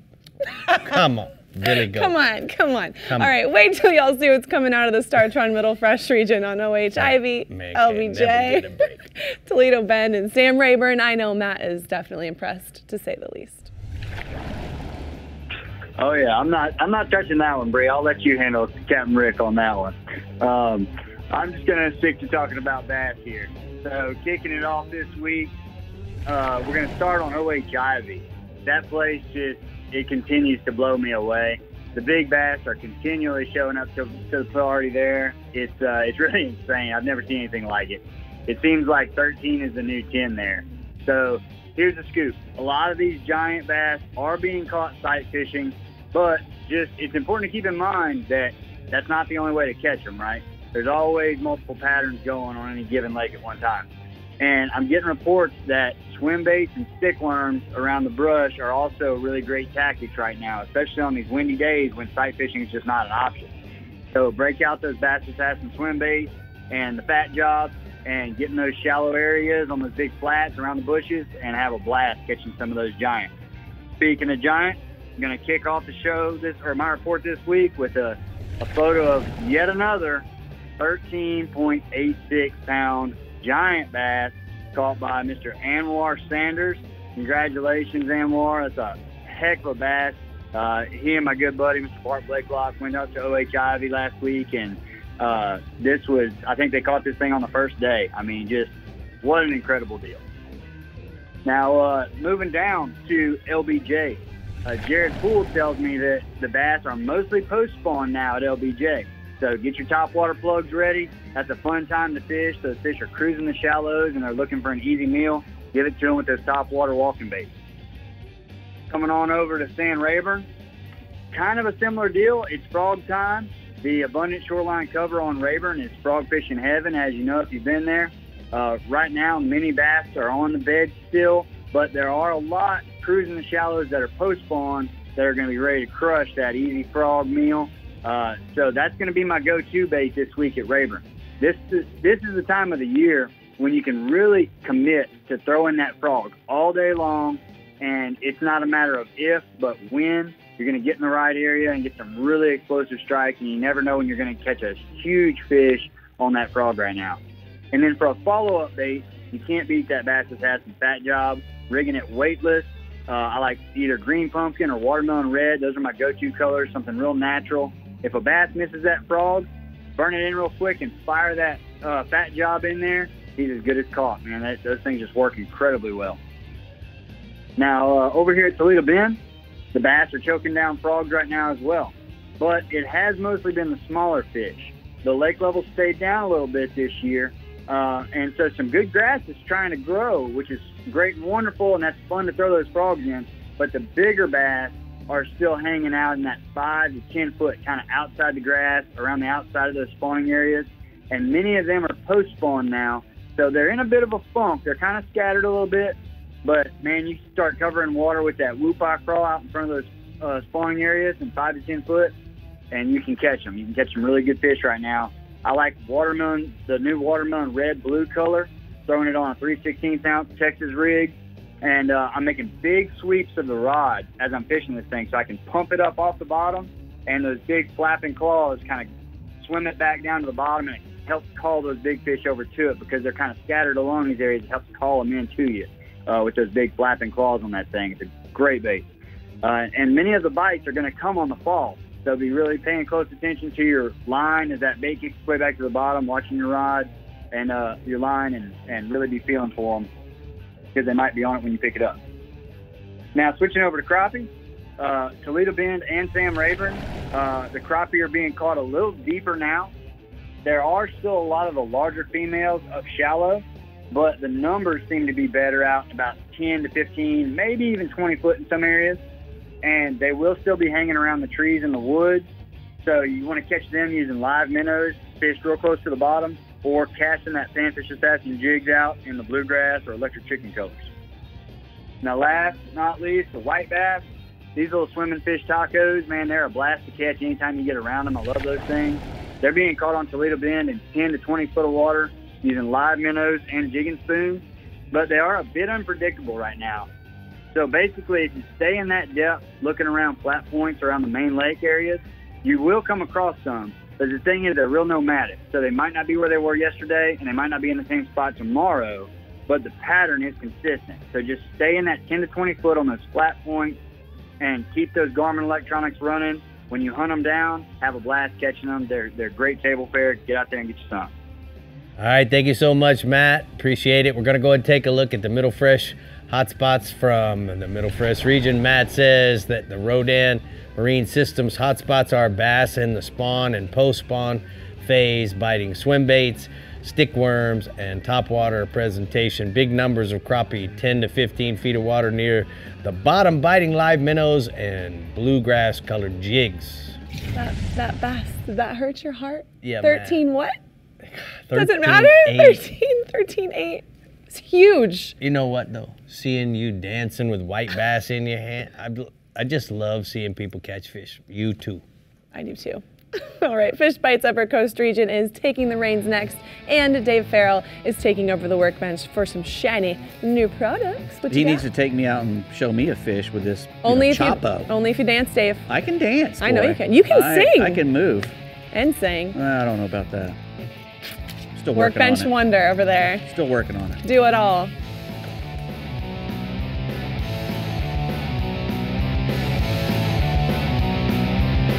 Come on. Billy (laughs) goat. Come on, come on. Come All on. right, wait till y'all see what's coming out of the Startron Middle Fresh region on OHIV, Man, can't never get a LBJ. (laughs) Toledo Bend, and Sam Rayburn. I know Matt is definitely impressed, to say the least. Oh yeah, I'm not. I'm not touching that one, Brie. I'll let you handle Captain Rick on that one. Um, I'm just gonna stick to talking about bass here. So kicking it off this week, uh, we're gonna start on OHIV. That place just it continues to blow me away. The big bass are continually showing up to, to the party there. It's uh, it's really (laughs) insane. I've never seen anything like it. It seems like 13 is the new 10 there. So here's the scoop. A lot of these giant bass are being caught sight fishing, but just it's important to keep in mind that that's not the only way to catch them, right? There's always multiple patterns going on any given lake at one time. And I'm getting reports that swim baits and stick worms around the brush are also really great tactics right now, especially on these windy days when sight fishing is just not an option. So break out those bass assassin swim baits and the fat jobs and get in those shallow areas on those big flats around the bushes and have a blast catching some of those giants. Speaking of giants, I'm going to kick off the show this or my report this week with a, a photo of yet another 13.86 pound giant bass caught by Mr. Anwar Sanders. Congratulations, Anwar. That's a heck of a bass. Uh, he and my good buddy, Mr. Bart Blakelock, went up to OHIV last week, and uh, this was, I think they caught this thing on the first day. I mean, just what an incredible deal. Now, uh, moving down to LBJ, uh, Jared Poole tells me that the bass are mostly post spawn now at LBJ. So get your top water plugs ready. That's a fun time to fish. Those fish are cruising the shallows and they're looking for an easy meal. Give it to them with those top water walking baits. Coming on over to Sam Rayburn, kind of a similar deal. It's frog time. The abundant shoreline cover on Rayburn is frog fishing heaven, as you know if you've been there. Uh, right now, many bass are on the bed still, but there are a lot cruising the shallows that are post spawn that are going to be ready to crush that easy frog meal. Uh, so that's going to be my go-to bait this week at Rayburn. This is, this is the time of the year when you can really commit to throwing that frog all day long, and it's not a matter of if, but when you're going to get in the right area and get some really explosive strikes, and you never know when you're going to catch a huge fish on that frog right now. And then for a follow-up bait, you can't beat that Bass Assassin fat job, rigging it weightless. Uh, I like either green pumpkin or watermelon red. Those are my go-to colors, something real natural. If a bass misses that frog, burn it in real quick and fire that uh, fat job in there. He's as good as caught, man. That, those things just work incredibly well. Now, uh, over here at Toledo Bend, the bass are choking down frogs right now as well. But it has mostly been the smaller fish. The lake level stayed down a little bit this year, uh, and so some good grass is trying to grow, which is great and wonderful, and that's fun to throw those frogs in. But the bigger bass are still hanging out in that five to ten foot kind of outside the grass, around the outside of those spawning areas, and many of them are post spawn now, so they're in a bit of a funk. They're kind of scattered a little bit, but man, you start covering water with that Woopah Craw out in front of those uh, spawning areas in five to ten foot, and you can catch them. You can catch some really good fish right now. I like watermelon, the new watermelon red blue color, throwing it on a 3 16 ounce Texas rig. And uh, I'm making big sweeps of the rod as I'm fishing this thing so I can pump it up off the bottom and those big flapping claws kind of swim it back down to the bottom and it helps call those big fish over to it because they're kind of scattered along these areas. It helps call them in to you uh, with those big flapping claws on that thing. It's a great bait. Uh, and many of the bites are going to come on the fall. So be really paying close attention to your line as that bait kicks way back to the bottom, watching your rod and uh, your line, and, and really be feeling for them because they might be on it when you pick it up. Now, switching over to crappie, uh, Toledo Bend and Sam Rayburn, uh, the crappie are being caught a little deeper now. There are still a lot of the larger females up shallow, but the numbers seem to be better out about 10 to 15, maybe even 20 foot in some areas and they will still be hanging around the trees in the woods. So you want to catch them using live minnows, fish real close to the bottom, or casting that sandfish assassin jigs out in the bluegrass or electric chicken colors. Now, last but not least, the white bass. These little swimming fish tacos, man, they're a blast to catch anytime you get around them. I love those things. They're being caught on Toledo Bend in 10 to 20 foot of water using live minnows and jigging spoons, but they are a bit unpredictable right now. So basically, if you stay in that depth, looking around flat points around the main lake areas, you will come across some. But the thing is, they're real nomadic. So they might not be where they were yesterday, and they might not be in the same spot tomorrow, but the pattern is consistent. So just stay in that 10 to 20 foot on those flat points and keep those Garmin electronics running. When you hunt them down, have a blast catching them. They're, they're great table fare. Get out there and get you some. All right, thank you so much, Matt. Appreciate it. We're going to go ahead and take a look at the Middle Fresh hotspots from the Middle Fresh region. Matt says that the Rodan Marine Systems hotspots are bass in the spawn and post-spawn phase, biting swim baits, stick worms, and topwater presentation. Big numbers of crappie, 10 to 15 feet of water near the bottom, biting live minnows and bluegrass colored jigs. That, that bass, did that hurt your heart? Yeah, 13 what? 13, (sighs) Does it matter? eight. 13, 13, 8. It's huge. You know what though? Seeing you dancing with white bass in your hand, I, I just love seeing people catch fish. You too. I do too. (laughs) All right, Fish Bites Upper Coast Region is taking the reins next, and Dave Farrell is taking over the workbench for some shiny new products. What He needs to take me out and show me a fish with this you only know, if you only if you dance, Dave, I can dance. I know you can. You can I- sing. I can move. and sing. I don't know about that. Still working Workbench on it. wonder over there. Still working on it. Do it all.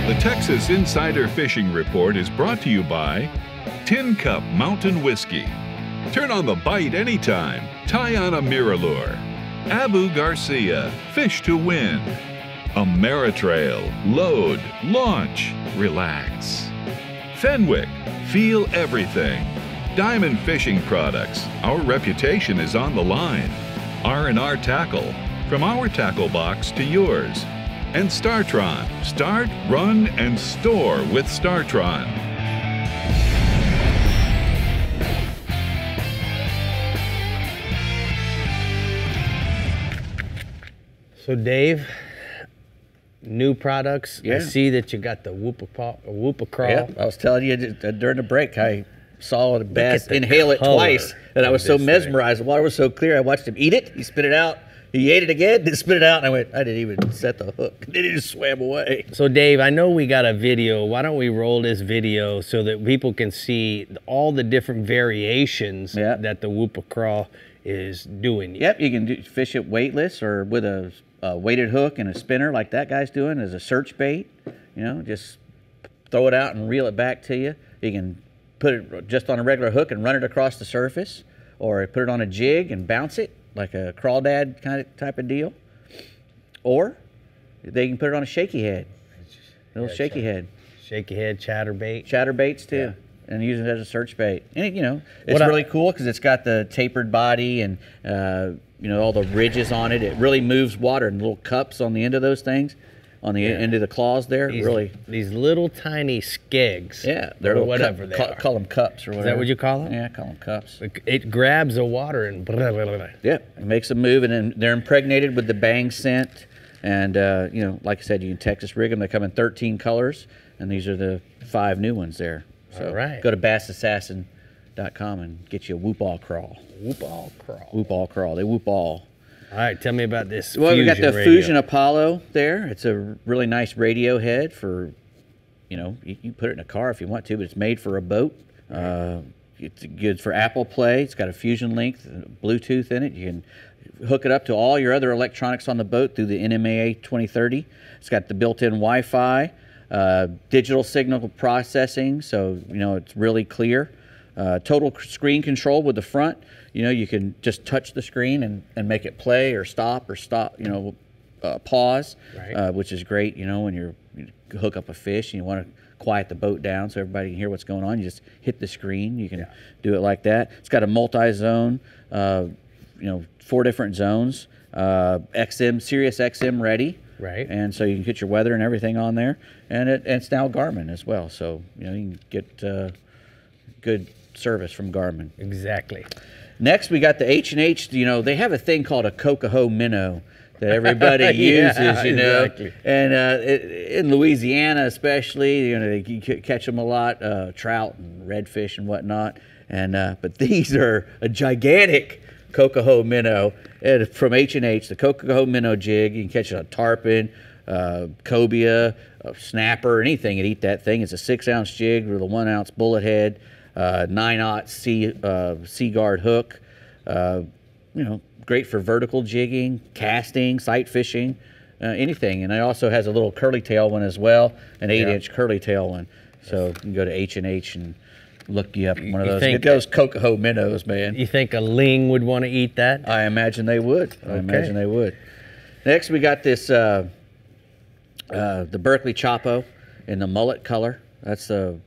The Texas Insider Fishing Report is brought to you by Tin Cup Mountain Whiskey. Turn on the bite anytime. Tie on a MirrOlure. Abu Garcia, Fish to Win. Ameritrail, load, launch, relax. Fenwick, feel everything. Diamond Fishing Products, our reputation is on the line. R&R Tackle, from our tackle box to yours. And Startron, start, run, and store with Startron. So Dave, new products. I Yeah. see that you got the whoop a whoop a crawl. Yeah, I was telling you during the break, I saw the bass the inhale it twice, and I was so this thing. mesmerized. The water was so clear. I watched him eat it. He spit it out. He ate it again. (laughs) Then spit it out, and I went. I didn't even set the hook. (laughs) Then he just swam away. So Dave, I know we got a video. Why don't we roll this video so that people can see all the different variations Yeah. that the Woopah Craw is doing? Yep, you can do, fish it weightless or with a, a weighted hook and a spinner like that guy's doing as a search bait. You know, just throw it out and reel it back to you. You can put it just on a regular hook and run it across the surface, or put it on a jig and bounce it like a crawdad kind of type of deal. Or they can put it on a shaky head, a little shaky head. Shaky head, chatterbait. Chatterbaits too, and use it as a search bait. And it, you know, it's What I- really cool because it's got the tapered body and uh, you know all the ridges on it. It really moves water and little cups on the end of those things, on the end of the claws there. These, really, these little tiny skegs. yeah, they're whatever cup, they call, are. call them cups or whatever. Is that what you call them? Yeah, I call them cups. It- It grabs the water and blah, blah, blah, blah. Yeah, it makes them move, and then they're impregnated with the bang scent. And uh, you know, like I said, you can Texas rig them. They come in 13 colors, and these are the five new ones there. So All right. go to bassassassin.com and get you a whoop all crawl. Whoop all crawl. Whoop all crawl. They whoop all. All right, tell me about this. Well, we got the Fusion radio. Fusion Apollo there. It's a really nice radio head for, you know, you can put it in a car if you want to, but it's made for a boat. Uh, it's good for Apple Play. It's got a Fusion link, uh, Bluetooth in it. You can hook it up to all your other electronics on the boat through the NMEA 2030. It's got the built-in Wi-Fi, uh, digital signal processing, so you know it's really clear. Uh, total screen control with the front. You know, you can just touch the screen and, and make it play or stop or stop, you know, uh, pause, Right. uh, which is great, you know, when you're, you hook up a fish and you want to quiet the boat down so everybody can hear what's going on. You just hit the screen. You can do it like that. It's got a multi-zone, uh, you know, four different zones. Uh, XM, Sirius XM ready. Right. And so you can get your weather and everything on there. And, it, and it's now Garmin as well. So, you know, you can get uh, good service from Garmin. Exactly. Next, we got the H and H. You know, they have a thing called a Cocahoe minnow that everybody (laughs) Yeah, uses. You know, exactly. and uh, it, in Louisiana, especially, you know, they catch them a lot, uh, trout and redfish and whatnot. And uh, but (laughs) these are a gigantic Cocahoe minnow and from H and H. The Cocahoe minnow jig. You can catch it on tarpon, uh, cobia, snapper, anything. and eat that thing. It's a six ounce jig with a one ounce bullet head, uh, nine aught sea uh, sea guard hook. Uh, you know, great for vertical jigging, casting, sight fishing, uh, anything. And it also has a little curly tail one as well, an eight inch curly tail one. So you can go to H and H and look you up one of You those. think- Get those Cocahoe minnows, man. You think a ling would want to eat that? I imagine they would. I imagine they would. Next, we got this uh, uh, the Berkley Choppo in the mullet color. That's the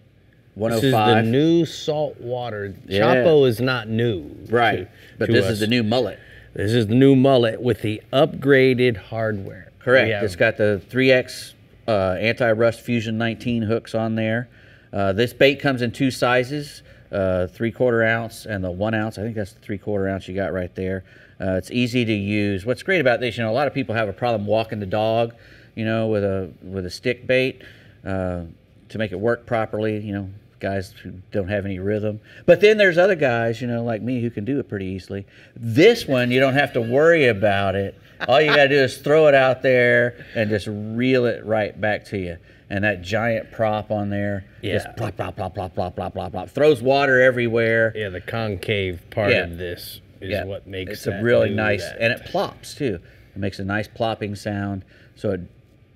This is the new salt water. Yeah. Choppo is not new. right, to- but to this us. is the new mullet. This is the new mullet with the upgraded hardware. Correct. Have- It's got the 3X uh, anti-rust Fusion 19 hooks on there. Uh, this bait comes in two sizes, uh, three quarter ounce and the one ounce. I think that's the three quarter ounce you got right there. Uh, it's easy to use. What's great about this, you know, a lot of people have a problem walking the dog, you know, with a with a stick bait uh, to make it work properly. You know, guys who don't have any rhythm. But then there's other guys, you know, like me, who can do it pretty easily. This one, you don't have to worry about it. All you got to do is throw it out there and just reel it right back to you. And that giant prop on there yeah. just plop, plop, plop, plop, plop, plop, plop, plop. Throws water everywhere. Yeah, the concave part yeah. of this is yeah. what makes it. It's a really nice, that. and it plops too. It makes a nice plopping sound. So it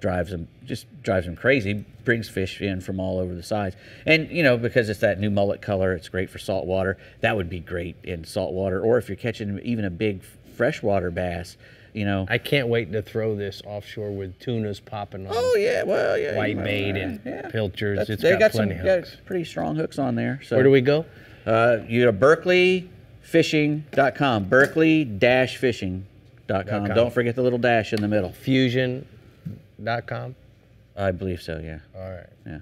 drives them just drives them crazy. Brings fish in from all over the sides, and you know because it's that new mullet color, it's great for saltwater. That would be great in saltwater, or if you're catching even a big freshwater bass, you know. I can't wait to throw this offshore with tunas popping on. oh yeah, well yeah, White bait and yeah. pilchards. That's- It's they got, got some plenty of got pretty strong hooks on there. So Where do we go? Uh, you go to berkleyfishing.com, berkley-fishing.com. Don't forget the little dash in the middle. Fusion.com. I believe so, yeah. All right. Yeah.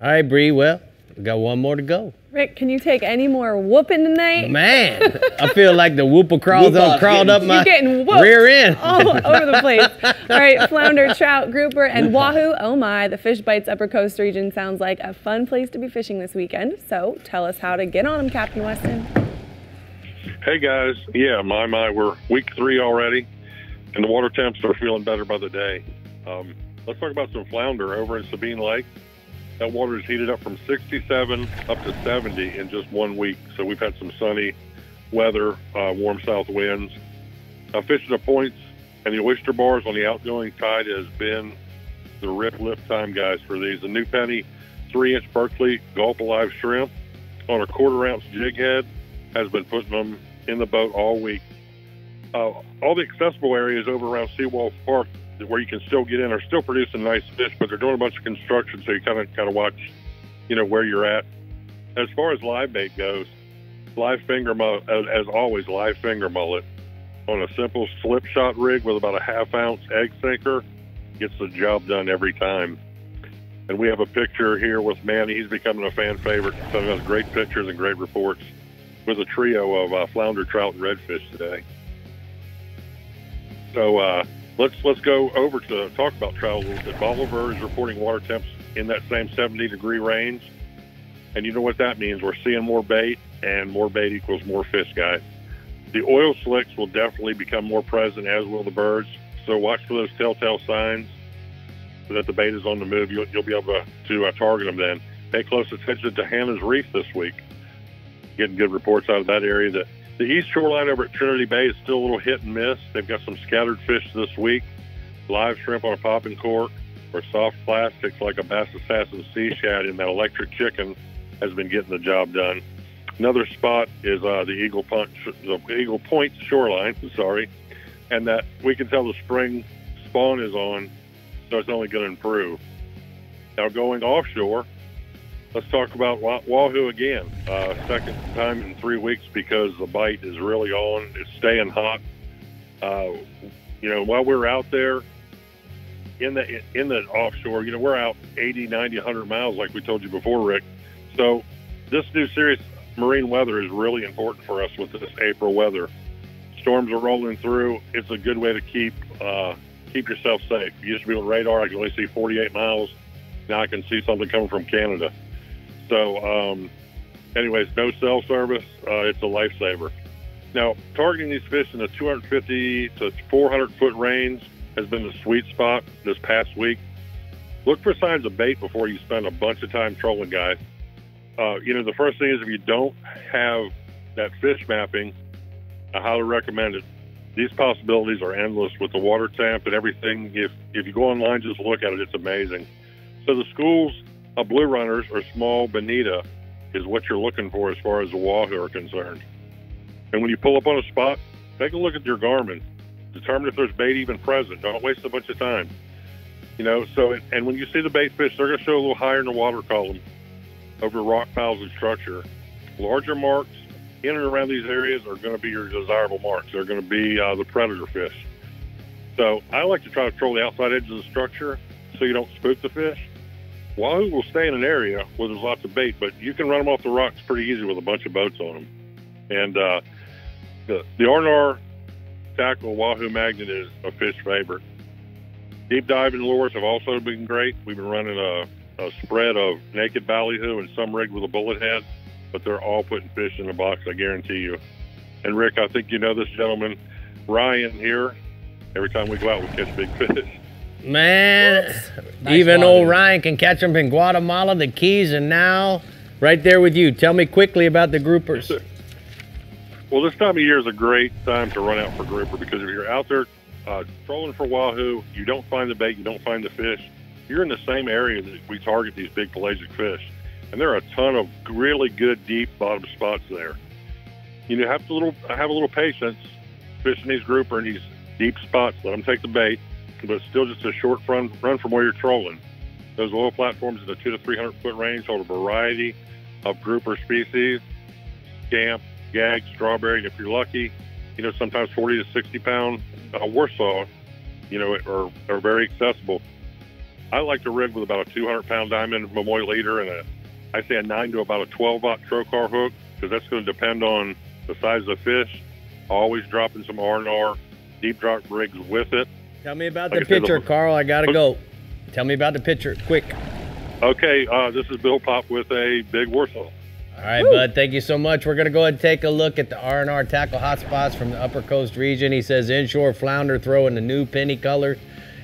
All right, Brie. Well, we got one more to go. Rick, can you take any more whooping tonight? Man, I (laughs) feel like the whooper crawled Whoop up, up, crawled getting- up my getting rear end. all over the place. (laughs) All right, flounder, trout, grouper, and wahoo. Oh my, the Fish Bites Upper Coast region sounds like a fun place to be fishing this weekend. So tell us how to get on them, Captain Weston. Hey guys, yeah, my my, we're week three already, and the water temps are feeling better by the day. Um, let's talk about some flounder over in Sabine Lake. That water is heated up from 67 up to 70 in just one week. So we've had some sunny weather, uh, warm south winds. Uh, fishing the points and the oyster bars on the outgoing tide has been the rip lip time, guys, for these. The new penny three inch Berkley Gulp Alive shrimp on a quarter ounce jig head has been putting them in the boat all week. Uh, all the accessible areas over around Seawolf Park where you can still get in are still producing nice fish, but they're doing a bunch of construction, so you kind of kind of watch, you know, where you're at. As far as live bait goes, live finger mullet, as, as always, live finger mullet on a simple slip shot rig with about a half ounce egg sinker gets the job done every time. And we have a picture here with Manny. He's becoming a fan favorite, sending us great pictures and great reports with a trio of uh, flounder, trout, and redfish today. So uh, let's let's go over to talk about trout a little bit. Bolivar is reporting water temps in that same 70 degree range, and you know what that means. We're seeing more bait, and more bait equals more fish, guys. The oil slicks will definitely become more present, as will the birds. So watch for those telltale signs that the bait is on the move. You'll, you'll be able to, to uh, target them then. Pay close attention to Hannah's Reef this week. Getting good reports out of that area. The, the east shoreline over at Trinity Bay is still a little hit and miss. They've got some scattered fish this week. Live shrimp on a popping cork or soft plastics like a Bass Assassin Sea Shad in that electric chicken has been getting the job done. Another spot is uh, the Eagle Point, the Eagle Point shoreline. (laughs) Sorry, and that we can tell the spring spawn is on, so it's only going to improve. Now going offshore, let's talk about wa- wahoo again. Uh, second time in three weeks because the bite is really on. It's staying hot. Uh, you know, while we're out there in the in the offshore, you know, we're out 80, 90, 100 miles, like we told you before, Rick. So this new Sirius marine weather is really important for us with this April weather. Storms are rolling through. It's a good way to keep uh, keep yourself safe. You used to be with radar. I can only see 48 miles. Now I can see something coming from Canada. So, um, anyways, no cell service. Uh, it's a lifesaver. Now, targeting these fish in the 250 to 400 foot range has been the sweet spot this past week. Look for signs of bait before you spend a bunch of time trolling, guys. Uh, you know, the first thing is if you don't have that fish mapping, I highly recommend it. These possibilities are endless with the water temp and everything. If if you go online, just look at it. It's amazing. So the schools of blue runners or small bonita is what you're looking for as far as the wahoo are concerned. And when you pull up on a spot, take a look at your Garmin. Determine if there's bait even present. Don't waste a bunch of time. You know, so and when you see the bait fish, they're going to show a little higher in the water column over rock piles and structure. Larger marks in and around these areas are going to be your desirable marks. They're going to be uh, the predator fish. So I like to try to troll the outside edge of the structure so you don't spook the fish. Wahoo will stay in an area where there's lots of bait, but you can run them off the rocks pretty easy with a bunch of boats on them. And uh, the the R&R tackle Wahoo Magnet is a fish favorite. Deep diving lures have also been great. We've been running a, a spread of naked ballyhoo and some rigged with a bullet head, but they're all putting fish in the box, I guarantee you. And Rick, I think you know this gentleman, Ryan here. Every time we go out, we catch big (laughs) fish. Man, Nice even wahoo. old Ryan can catch them in Guatemala, the Keys, and now right there with you. Tell me quickly about the groupers. Well, this time of year is a great time to run out for grouper because if you're out there uh, trolling for wahoo, you don't find the bait, you don't find the fish. You're in the same area that we target these big pelagic fish, and there are a ton of really good deep bottom spots there. You know, have to little have a little patience fishing these grouper in these deep spots. Let them take the bait, but still just a short run run from where you're trolling. Those oil platforms in the two to three hundred foot range hold a variety of grouper species, scamp, gag, strawberry. And if you're lucky, you know sometimes 40 to 60 pound uh, Warsaw, you know, are, are very accessible. I like to rig with about a 200 pound diamond Momoi leader and a I say a nine to about a 12 aught trocar hook because that's going to depend on the size of the fish. Always dropping some R and R deep drop rigs with it. Tell me about Like the I said, picture, Carl. I gotta go. Tell me about the picture, quick. Okay, uh, this is Bill Pop with a big Warsaw. All right, bud. Thank you so much. We're gonna go ahead and take a look at the R&R tackle hotspots from the Upper Coast region. He says inshore flounder throwing the new penny color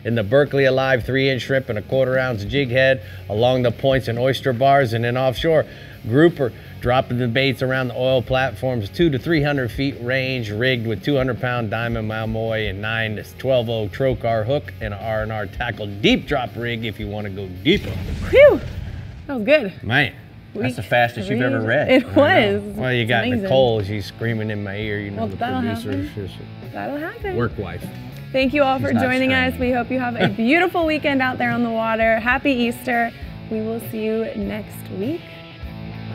in the Berkley Alive three-inch shrimp and a quarter ounce jig head along the points and oyster bars, and then offshore grouper dropping the baits around the oil platforms, two to 300 feet range, rigged with 200 pound diamond Momoi and nine to 12 0 trocar hook and an R&R tackle deep drop rig if you want to go deeper. Whew. That was good. Man. That's the fastest you've ever read. It was. Well, you got amazing. Nicole. She's screaming in my ear. You know, Well, the that'll producer. happen. She's That'll happen. work wife. Thank you all for He's not joining us. We hope you have a beautiful weekend out there on the water. Happy Easter. We will see you next week.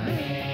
Bye.